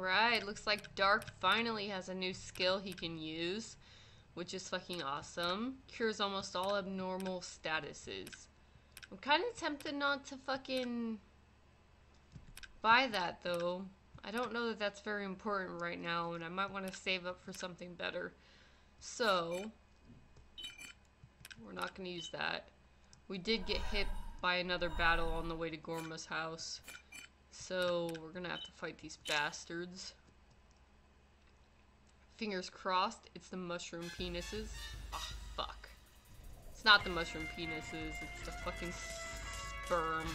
Alright, looks like Dark finally has a new skill he can use, which is fucking awesome. Cures almost all abnormal statuses. I'm kind of tempted not to fucking buy that though. I don't know that that's very important right now, and I might want to save up for something better. So, we're not going to use that. We did get hit by another battle on the way to Gorma's house. So, we're to have to fight these bastards. Fingers crossed, it's the mushroom penises. Ah, fuck. It's not the mushroom penises, it's the fucking sperm.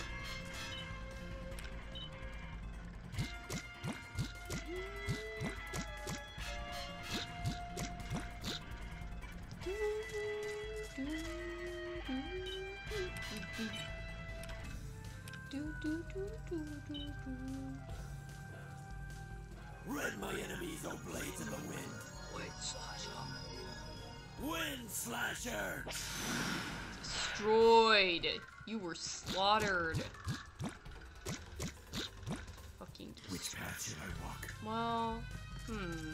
Red my enemies, O blades of the wind. Wind slasher. Wind slasher! Destroyed. You were slaughtered. Fucking Which path should I walk? Well, hmm.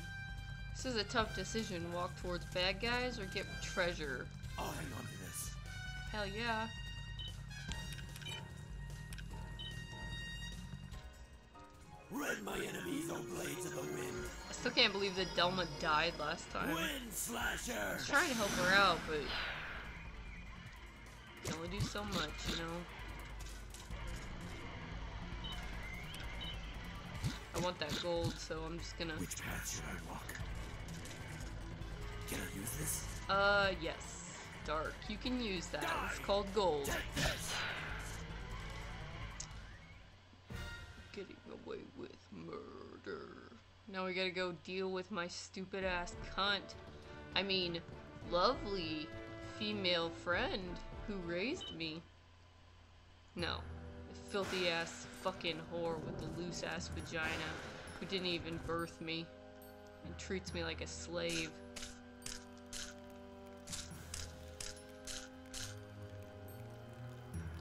This is a tough decision. Walk towards bad guys or get treasure. I'll hang on to this. Hell yeah. Still can't believe that Delma died last time. I Wind slasher! was trying to help her out, but can only do so much, you know. I want that gold, so I'm just gonna. Which path should I walk? Can I use this? Uh, yes, dark. You can use that. It's called gold. Getting away with murder. Now we gotta go deal with my stupid ass cunt. I mean, lovely female friend who raised me. No, filthy ass fucking whore with the loose ass vagina who didn't even birth me and treats me like a slave.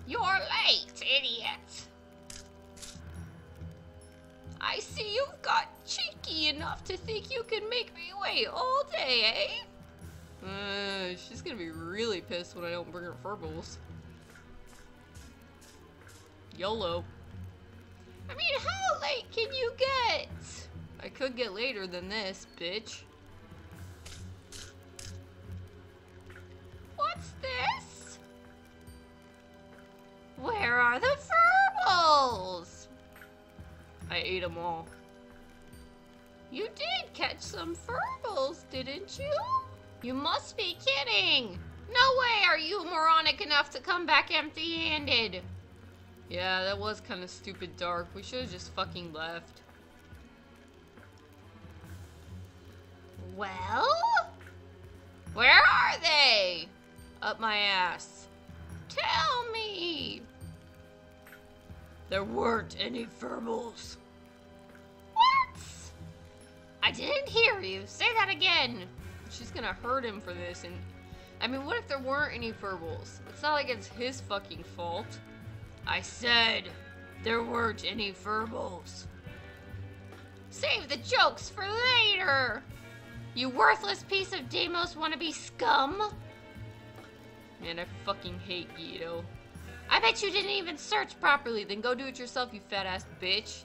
You're late, idiot! I see you've got cheeky enough to think you can make me wait all day, eh? Uh, she's gonna be really pissed when I don't bring her furballs. YOLO. I mean, how late can you get? I could get later than this, bitch. What's this? Where are the furballs? I ate them all. You did catch some furbles, didn't you? You must be kidding! No way are you moronic enough to come back empty-handed! Yeah, that was kind of stupid dark. We should have just fucking left. Well? Where are they? Up my ass. Tell me! There weren't any furbles. I didn't hear you. Say that again. She's gonna hurt him for this, and I mean, what if there weren't any furbles? It's not like it's his fucking fault. I said there weren't any furbles. Save the jokes for later. You worthless piece of Deimos wannabe scum. Man, I fucking hate Guido. I bet you didn't even search properly. Then go do it yourself, you fat ass bitch.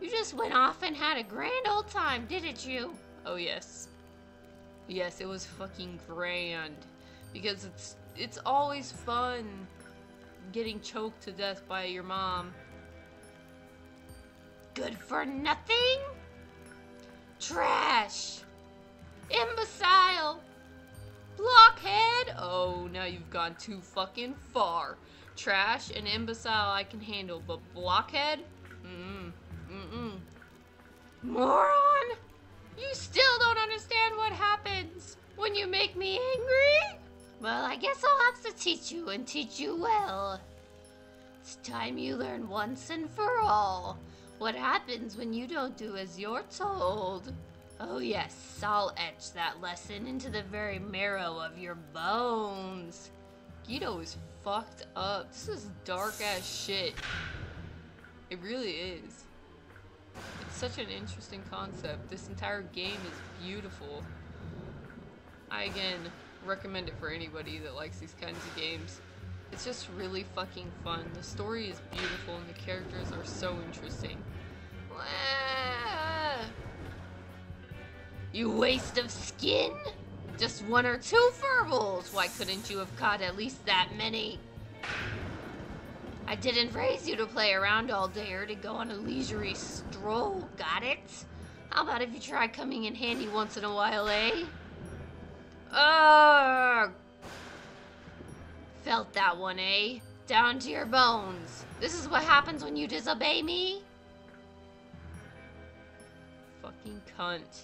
You just went off and had a grand old time, didn't you? Oh yes. Yes, it was fucking grand. Because it's it's always fun getting choked to death by your mom. Good for nothing? Trash! Imbecile! Blockhead! Oh, now you've gone too fucking far. Trash and imbecile I can handle, but blockhead? Moron! You still don't understand what happens when you make me angry? Well, I guess I'll have to teach you and teach you well. It's time you learn once and for all what happens when you don't do as you're told. Oh, yes, I'll etch that lesson into the very marrow of your bones. Guido is fucked up. This is dark ass shit. It really is. It's such an interesting concept. This entire game is beautiful. I again recommend it for anybody that likes these kinds of games. It's just really fucking fun. The story is beautiful and the characters are so interesting. You waste of skin? Just one or two furbles. Why couldn't you have caught at least that many? I didn't raise you to play around all day or to go on a leisurely stroll, got it? How about if you try coming in handy once in a while, eh? Ugh! Felt that one, eh? Down to your bones. This is what happens when you disobey me? Fucking cunt.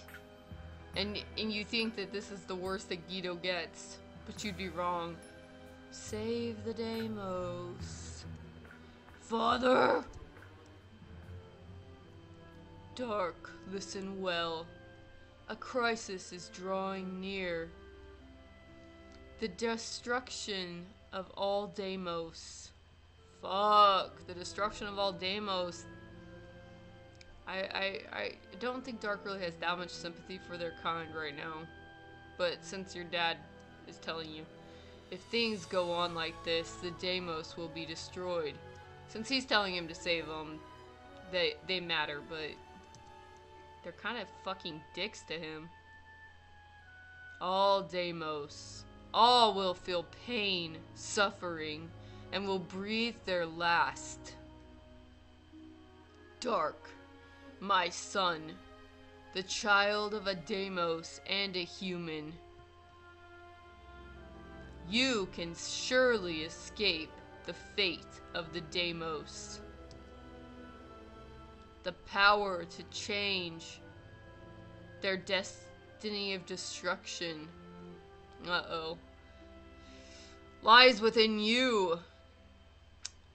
And and you think that this is the worst that Guido gets, but you'd be wrong. Save the Deimos. Father! Dark, listen well. A crisis is drawing near. The destruction of all Deimos. Fuck, the destruction of all Deimos. I, I, I don't think Dark really has that much sympathy for their kind right now. But since your dad is telling you, if things go on like this, the Deimos will be destroyed. Since he's telling him to save them, they, they matter, but they're kind of fucking dicks to him. All Deimos. All will feel pain, suffering, and will breathe their last. Dark my son, the child of a Deimos and a human. You can surely escape the fate of the Deimos. The power to change their destiny of destruction. Uh-oh. Lies within you.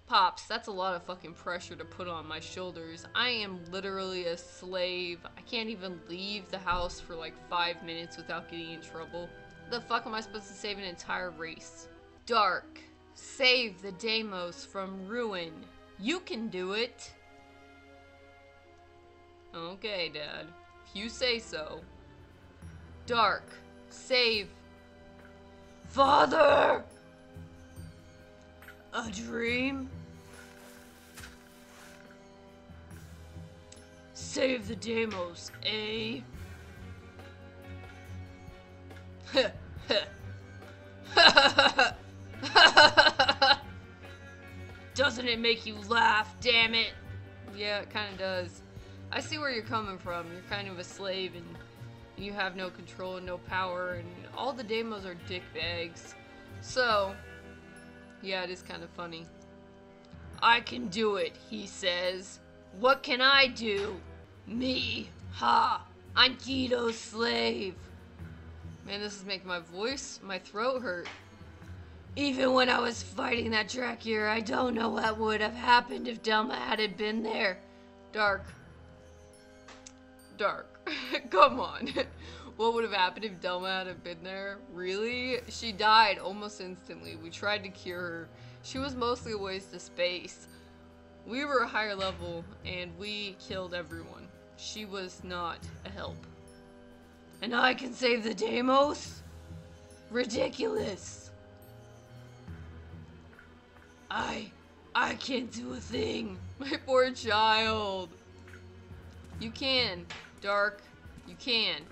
Pops, that's a lot of fucking pressure to put on my shoulders. I am literally a slave. I can't even leave the house for like five minutes without getting in trouble. The fuck am I supposed to save an entire race? Dark, save the Deimos from ruin. You can do it. Okay, Dad. If you say so. Dark, save. Father! A dream? Save the Deimos, eh? Doesn't it make you laugh, damn it? Yeah, it kind of does. I see where you're coming from. You're kind of a slave and you have no control and no power and all the Deimos are dickbags. So, yeah, it is kind of funny. I can do it, he says. What can I do? Me. Ha. I'm Guido's slave. Man, this is making my voice, my throat hurt. Even when I was fighting that Dracula, I don't know what would have happened if Delma hadn't been there. Dark. Dark. Come on. what would have happened if Delma hadn't been there? Really? She died almost instantly. We tried to cure her. She was mostly a waste of space. We were a higher level, and we killed everyone. She was not a help. And I can save the Deimos? Ridiculous. I... I can't do a thing. My poor child. You can, Dark. You can.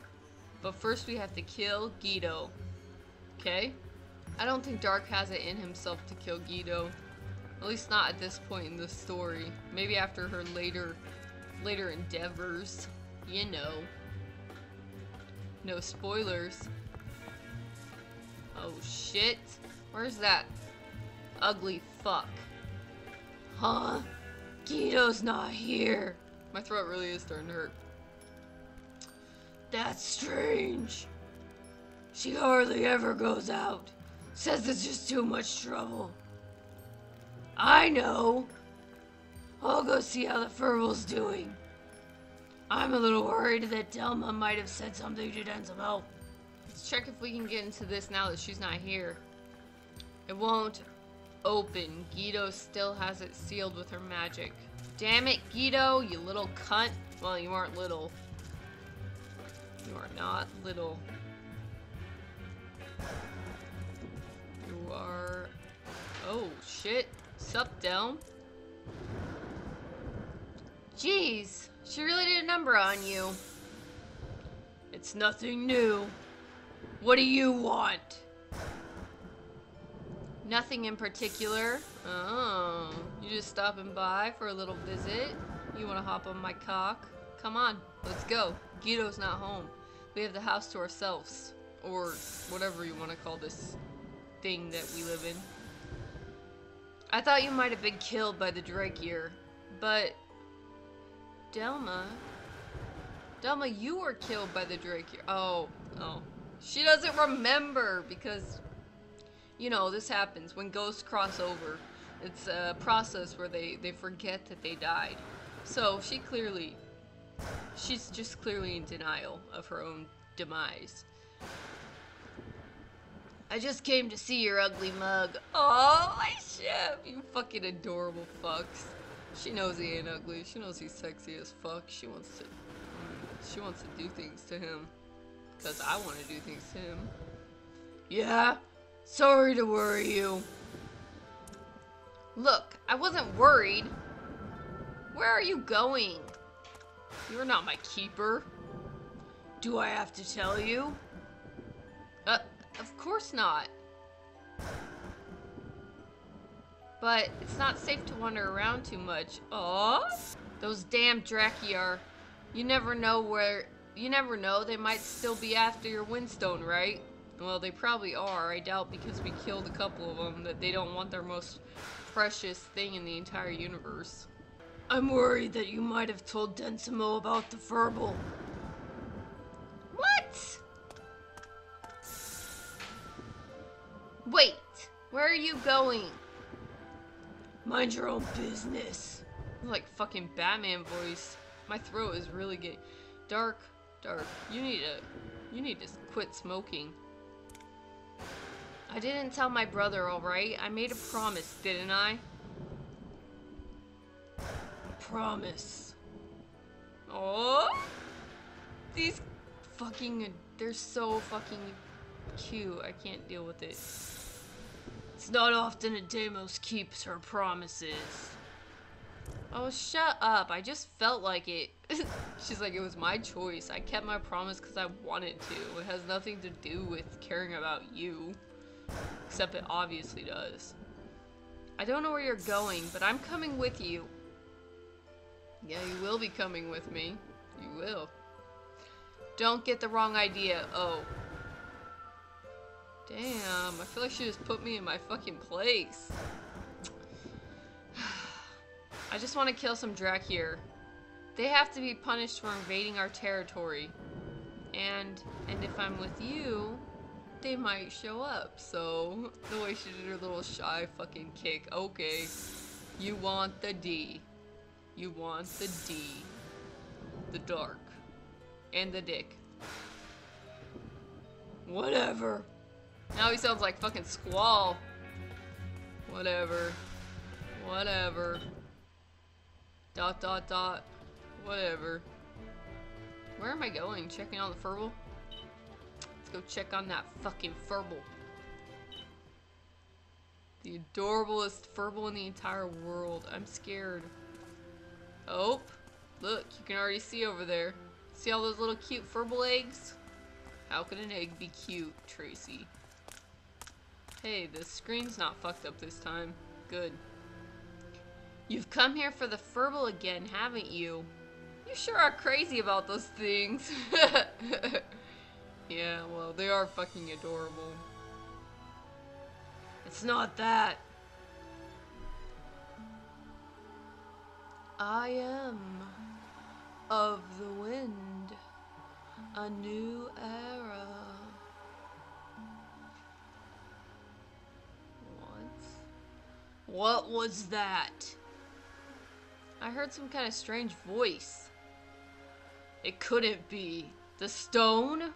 But first we have to kill Guido. Okay? I don't think Dark has it in himself to kill Guido. At least not at this point in the story. Maybe after her later later endeavors. You know. No spoilers. Oh shit. Where's that ugly fuck? Huh? Guido's not here. My throat really is starting to hurt. That's strange. She hardly ever goes out. Says it's just too much trouble. I know. I'll go see how the Furble's doing. I'm a little worried that Delma might have said something to Densimo. Let's check if we can get into this now that she's not here. It won't open. Guido still has it sealed with her magic. Damn it, Guido, you little cunt. Well, you aren't little. You are not little. You are... Oh, shit. Sup, Delm? Jeez, she really did a number on you. It's nothing new. What do you want? Nothing in particular. Oh, you just stopping by for a little visit? You want to hop on my cock? Come on, let's go. Guido's not home. We have the house to ourselves. Or whatever you want to call this thing that we live in. I thought you might have been killed by the Drakier, but Delma. Delma, you were killed by the Drakier. Oh, oh. She doesn't remember because, you know, this happens when ghosts cross over. It's a process where they, they forget that they died. So she clearly, she's just clearly in denial of her own demise. I just came to see your ugly mug. Oh, my ship, you fucking adorable fucks. She knows he ain't ugly. She knows he's sexy as fuck. She wants to, she wants to do things to him. Cause I want to do things to him. Yeah, sorry to worry you. Look, I wasn't worried. Where are you going? You're not my keeper. Do I have to tell you? Uh, of course not. But it's not safe to wander around too much. Oh, those damn Drakiar. You never know where... You never know, they might still be after your Windstone, right? Well, they probably are. I doubt because we killed a couple of them that they don't want their most precious thing in the entire universe. I'm worried that you might have told Densimo about the Furble. What? Wait, where are you going? Mind your own business. Like fucking Batman voice. My throat is really getting dark, dark. You need to, you need to quit smoking. I didn't tell my brother, alright? I made a promise, didn't I? Promise. Oh, these fucking, they're so fucking cute. I can't deal with it. It's not often a Deimos keeps her promises. Oh, shut up. I just felt like it. She's like, it was my choice. I kept my promise because I wanted to. It has nothing to do with caring about you. Except it obviously does. I don't know where you're going, but I'm coming with you. Yeah, you will be coming with me. You will. Don't get the wrong idea. Oh. Damn, I feel like she just put me in my fucking place. I just want to kill some Drakier. They have to be punished for invading our territory. And, and if I'm with you, they might show up. So, the way she did her little shy fucking kick. Okay, you want the D. You want the D. The dark. And the dick. Whatever. Now he sounds like fucking Squall. Whatever. Whatever. Dot dot dot. Whatever. Where am I going? Checking on the Furble? Let's go check on that fucking Furble. The adorablest Furble in the entire world. I'm scared. Oh, look, you can already see over there. See all those little cute Furble eggs? How can an egg be cute, Tracy? Hey, the screen's not fucked up this time. Good. You've come here for the Furble again, haven't you? You sure are crazy about those things. yeah, well, they are fucking adorable. It's not that. I am of the wind, a new era. What? What was that? I heard some kind of strange voice. It couldn't be. The stone?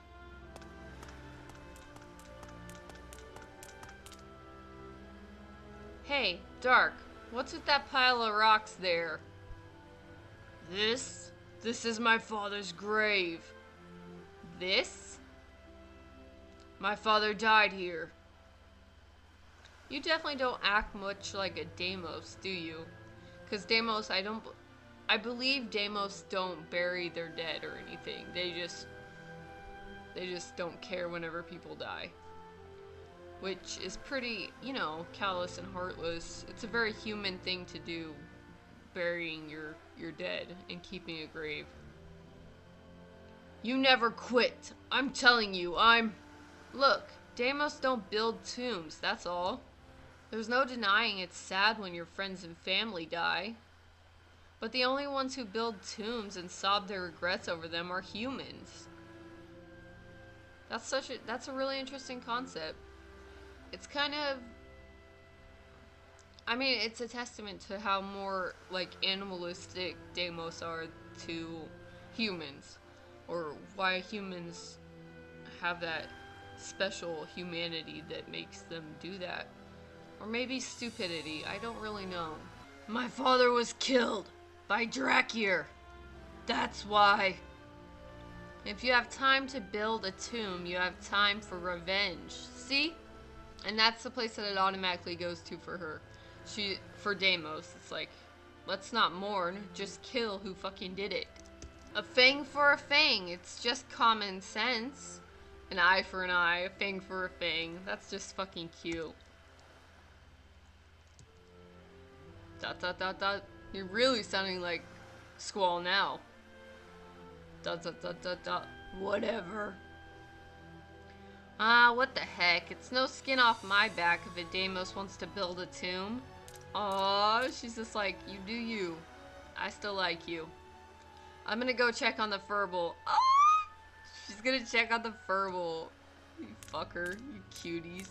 Hey, Dark, what's with that pile of rocks there? This This is my father's grave. This? My father died here. You definitely don't act much like a Deimos, do you? Because Deimos, I don't. I believe Deimos don't bury their dead or anything. They just. They just don't care whenever people die. Which is pretty, you know, callous and heartless. It's a very human thing to do, burying your, your dead and keeping a grave. You never quit. I'm telling you, I'm. Look, Deimos don't build tombs, that's all. There's no denying it's sad when your friends and family die. But the only ones who build tombs and sob their regrets over them are humans. That's such a that's a really interesting concept. It's kind of I mean, it's a testament to how more like animalistic Deimos are to humans or why humans have that special humanity that makes them do that. Or maybe stupidity, I don't really know. My father was killed by Drakir. That's why. If you have time to build a tomb, you have time for revenge. See? And that's the place that it automatically goes to for her. She for Deimos, it's like, let's not mourn, just kill who fucking did it. A fang for a fang, it's just common sense. An eye for an eye, a fang for a fang. That's just fucking cute. Dot dot dot dot. You're really sounding like Squall now. Dot dot dot dot dot. Whatever. Ah, what the heck. It's no skin off my back if a Deimos wants to build a tomb. Aw, she's just like, you do you. I still like you. I'm gonna go check on the Furble. Ah! She's gonna check on the Furble. You fucker. You cuties.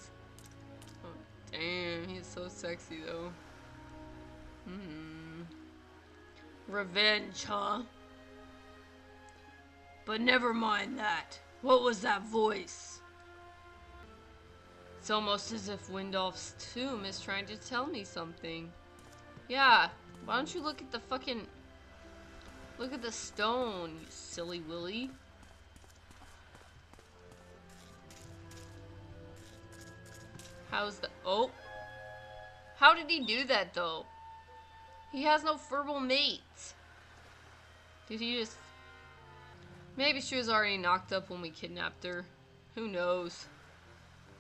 Oh, damn. He's so sexy, though. Hmm. Revenge, huh? But never mind that. What was that voice? It's almost as if Windolf's tomb is trying to tell me something. Yeah, why don't you look at the fucking... Look at the stone, you silly willy. How's the... Oh! How did he do that, though? He has no Furble mates. Did he just... Maybe she was already knocked up when we kidnapped her. Who knows?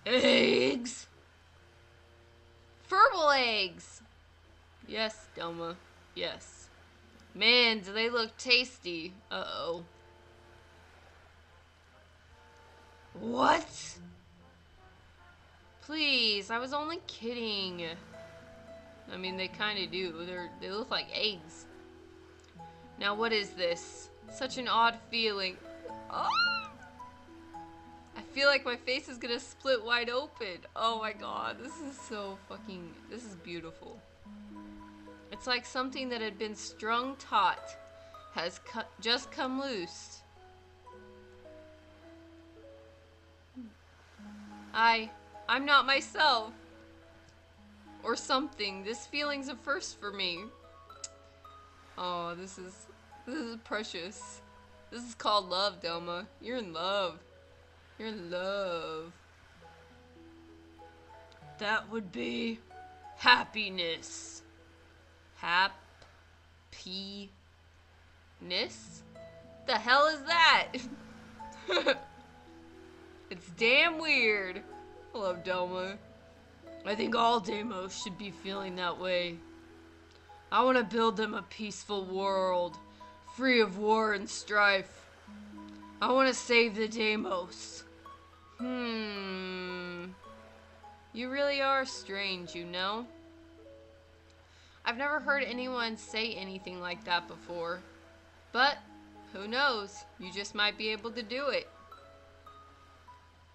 Eggs! Furble eggs! Yes, Delma. Yes. Man, do they look tasty. Uh-oh. What? Please, I was only kidding. I mean, they kind of do. They're, they look like eggs. Now, what is this? Such an odd feeling. Oh! I feel like my face is gonna split wide open. Oh my god, this is so fucking... This is beautiful. It's like something that had been strung taut has cu just come loose. I... I'm not myself. Or something. This feeling's a first for me. Oh, this is... This is precious. This is called love, Delma. You're in love. You're in love. That would be happiness. Happiness? The hell is that? it's damn weird. I love Delma. I think all Deimos should be feeling that way. I want to build them a peaceful world, free of war and strife. I want to save the Deimos. Hmm. You really are strange, you know? I've never heard anyone say anything like that before. But, who knows? You just might be able to do it.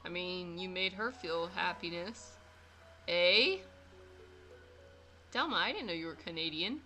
I mean, you made her feel happiness. Eh? Delma, I didn't know you were Canadian.